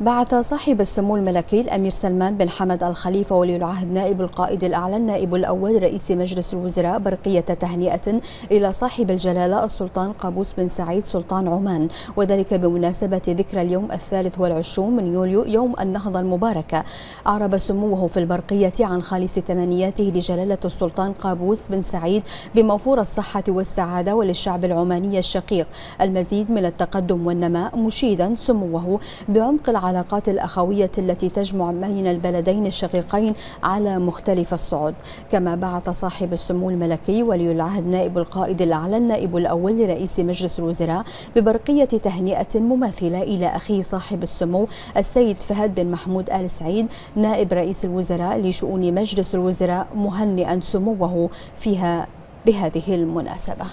بعث صاحب السمو الملكي الأمير سلمان بن حمد الخليفة ولي العهد نائب القائد الأعلى النائب الأول رئيس مجلس الوزراء برقية تهنئة إلى صاحب الجلالة السلطان قابوس بن سعيد سلطان عمان وذلك بمناسبة ذكرى اليوم الثالث والعشرون من يوليو يوم النهضة المباركة. أعرب سموه في البرقية عن خالص تمنياته لجلالة السلطان قابوس بن سعيد بموفور الصحة والسعادة وللشعب العماني الشقيق. المزيد من التقدم والنماء مشيدا سموه بعمق العالم العلاقات الأخوية التي تجمع بين البلدين الشقيقين على مختلف الصعد كما بعث صاحب السمو الملكي ولي العهد نائب القائد الأعلى النائب الأول لرئيس مجلس الوزراء ببرقية تهنئة مماثلة إلى أخيه صاحب السمو السيد فهد بن محمود آل سعيد نائب رئيس الوزراء لشؤون مجلس الوزراء مهنئا سموه فيها بهذه المناسبة.